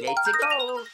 Let's go.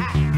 Ha!